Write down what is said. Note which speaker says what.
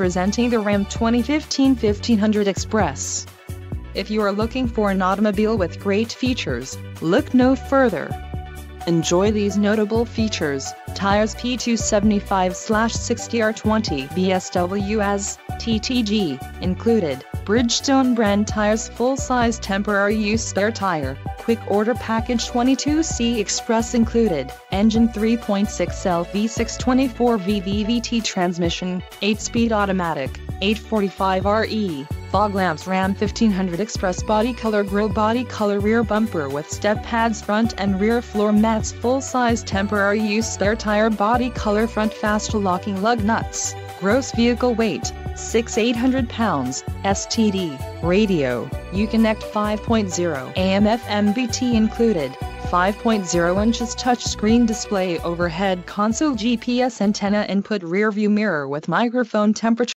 Speaker 1: presenting the Ram 2015 1500 Express. If you are looking for an automobile with great features, look no further. Enjoy these notable features, tires P275-60R20 BSWS, TTG, included, Bridgestone brand tires full-size temporary use spare tire, quick order package 22C Express included, engine 3.6L V6 24V VVT transmission, 8-speed automatic, 845RE, fog lamps Ram 1500 Express body color grille body color rear bumper with step pads front and rear floor mats full-size temporary use spare tire body color front fascia locking lug nuts, gross vehicle weight, 6800 pounds, STD, radio, Uconnect 5.0 AM FM BT included, 5.0 inches touchscreen display overhead console GPS antenna input rear view mirror with microphone temperature